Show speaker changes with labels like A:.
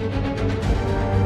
A: Música